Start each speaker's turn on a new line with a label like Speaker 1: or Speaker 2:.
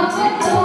Speaker 1: I'll tiptoe.